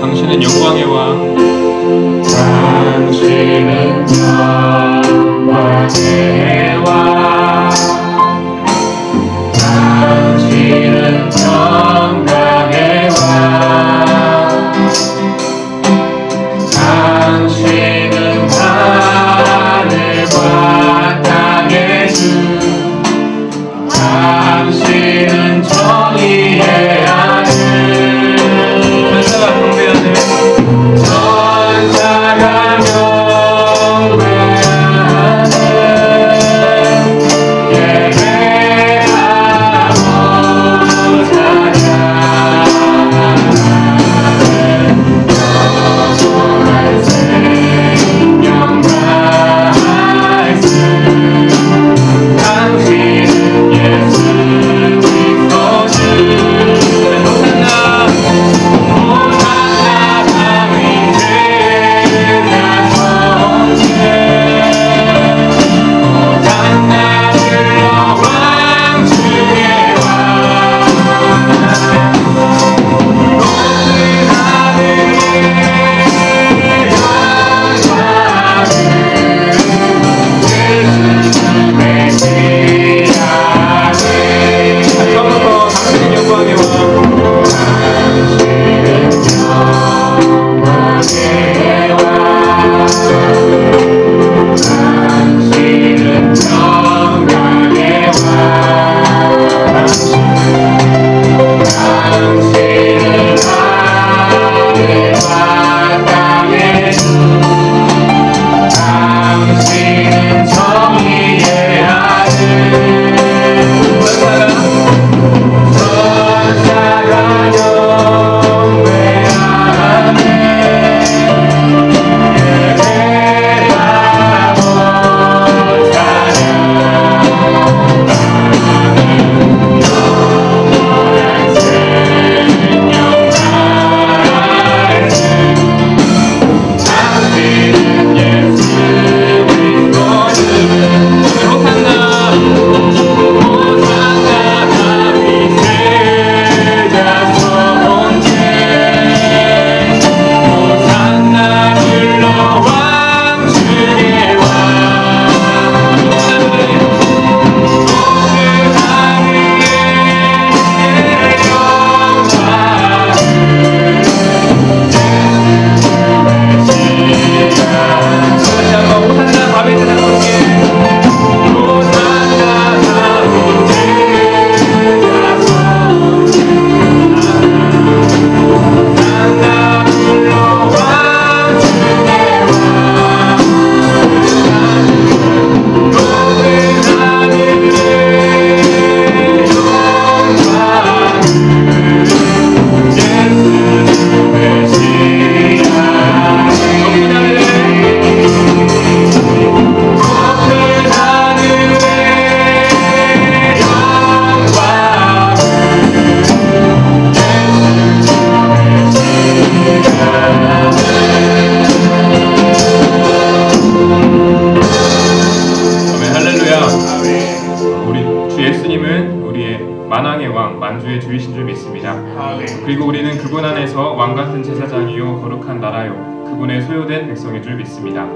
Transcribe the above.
당신은 영광의 왕. 당신은 영광의 주이신 줄 믿습니다. 그리고 우리는 그분 안에서 왕 같은 제사장이요 거룩한 나라요 그분의 소유된 백성인 줄 믿습니다.